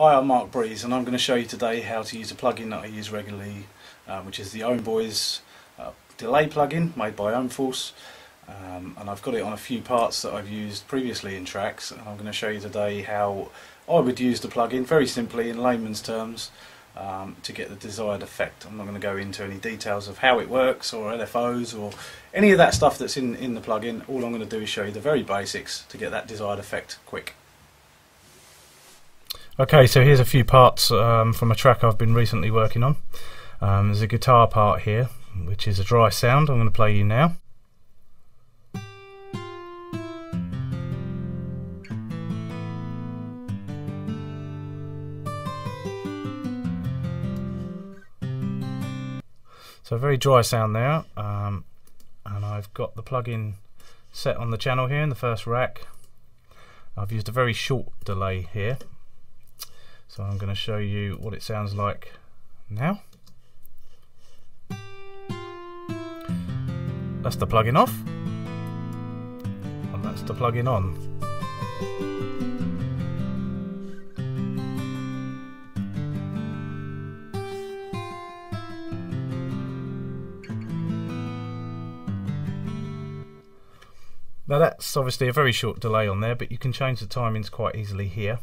Hi, I'm Mark Breeze and I'm going to show you today how to use a plugin that I use regularly um, which is the Ohmboyz uh, delay plugin made by Ohm Force um, and I've got it on a few parts that I've used previously in tracks and I'm going to show you today how I would use the plugin very simply in layman's terms um, to get the desired effect. I'm not going to go into any details of how it works or LFOs or any of that stuff that's in, in the plugin. All I'm going to do is show you the very basics to get that desired effect quick. Okay, so here's a few parts um, from a track I've been recently working on. Um, there's a guitar part here, which is a dry sound. I'm going to play you now. So a very dry sound there, um, and I've got the plugin set on the channel here in the first rack. I've used a very short delay here, so I'm going to show you what it sounds like now. That's the plugin off. And that's the plugin on. Now that's obviously a very short delay on there, but you can change the timings quite easily here.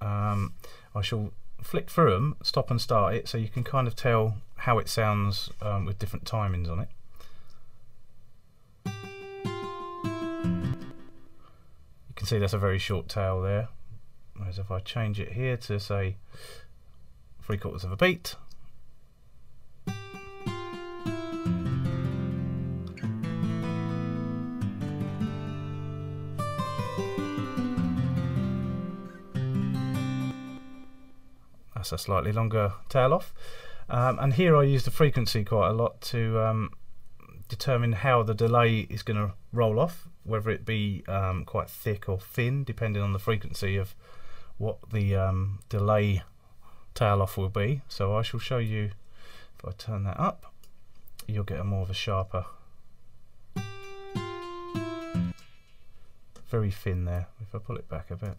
Um, I shall flick through them, stop and start it, so you can kind of tell how it sounds um, with different timings on it. You can see that's a very short tail there. Whereas if I change it here to say three quarters of a beat, that's a slightly longer tail off. Um, and here I use the frequency quite a lot to um, determine how the delay is going to roll off, whether it be um, quite thick or thin, depending on the frequency of what the um, delay tail off will be. So I shall show you, if I turn that up, you'll get a more of a sharper, very thin there, if I pull it back a bit.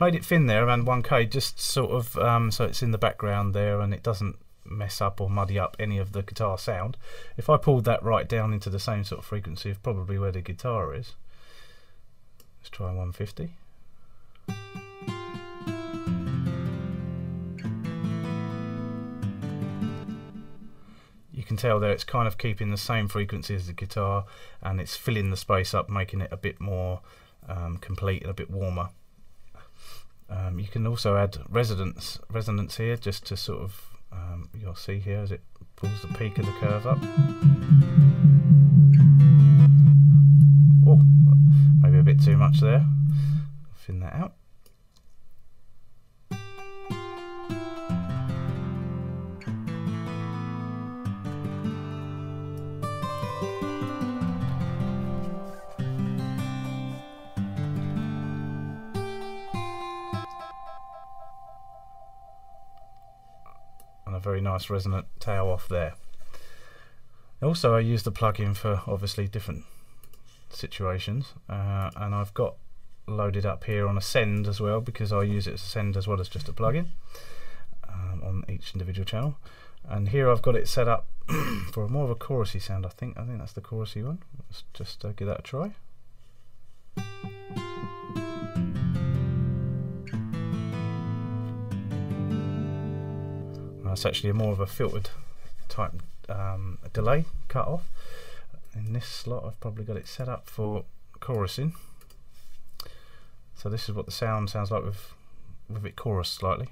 Made it thin there around 1k just sort of um, so it's in the background there and it doesn't mess up or muddy up any of the guitar sound. If I pulled that right down into the same sort of frequency of probably where the guitar is. Let's try 150 you can tell there it's kind of keeping the same frequency as the guitar and it's filling the space up making it a bit more um, complete and a bit warmer um, you can also add resonance resonance here just to sort of um, you'll see here as it pulls the peak of the curve up. Oh, maybe a bit too much there. Thin that out. A very nice resonant tail off there. Also I use the plugin for obviously different situations uh, and I've got loaded up here on a send as well because I use it as a send as well as just a plugin um, on each individual channel. And here I've got it set up for more of a chorusy sound I think. I think that's the chorusy one. Let's just uh, give that a try That's actually more of a filtered type um, delay cut off. In this slot I've probably got it set up for chorusing. So this is what the sound sounds like with, with it chorused slightly.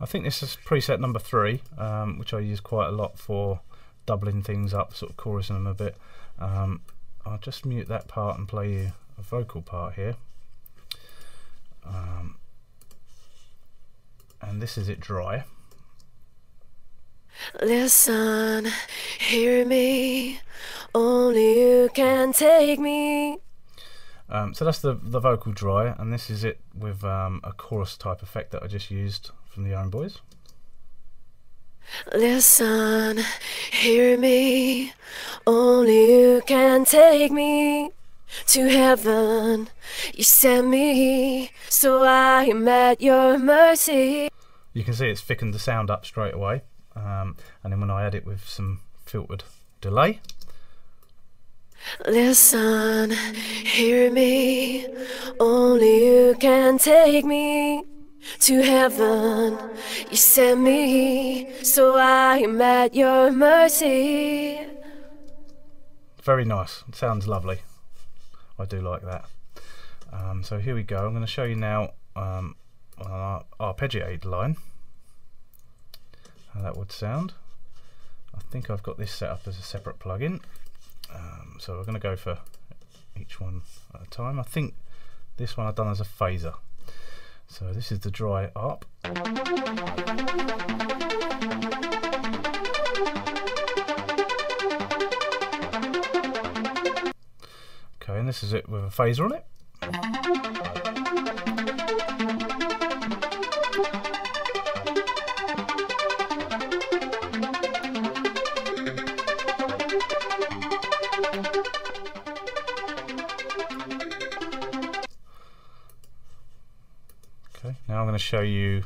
I think this is preset number three, um, which I use quite a lot for doubling things up, sort of chorusing them a bit. Um, I'll just mute that part and play you a vocal part here. Um, and this is it dry. Listen, hear me, only you can take me. Um, so that's the, the vocal dry, and this is it with um, a chorus type effect that I just used from the Ohmboyz. Listen, hear me, only you can take me to heaven. You send me, so I am at your mercy. You can see it's thickened the sound up straight away, um, and then when I add it with some filtered delay, Listen, hear me, only you can take me to heaven. You send me, so I am at your mercy. very nice. It sounds lovely. I do like that. Um, so here we go. I'm going to show you now um, our arpeggiated line how that would sound. I think I've got this set up as a separate plugin. Um, so we're going to go for each one at a time. I think this one I've done as a phaser. So this is the dry up. Okay, and this is it with a phaser on it. To show you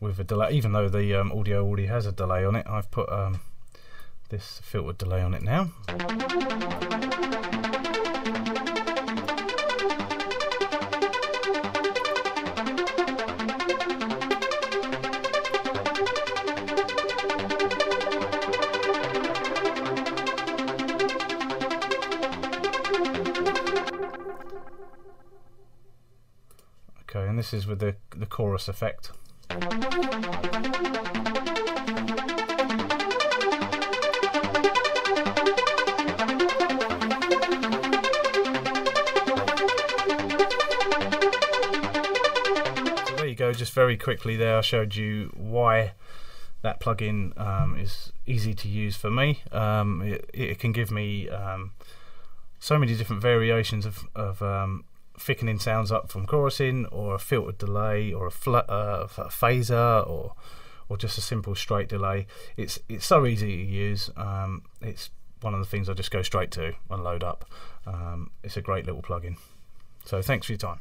with a delay, even though the um, audio already has a delay on it, I've put um, this filtered delay on it now. This is with the, the chorus effect. There you go, just very quickly there I showed you why that plugin um, is easy to use for me. Um, it, it can give me um, so many different variations of, of um, thickening sounds up from chorusing, or a filtered delay, or a, fl- uh, a phaser, or or just a simple straight delay. It's it's so easy to use. Um, it's one of the things I just go straight to and load up. Um, it's a great little plugin. So thanks for your time.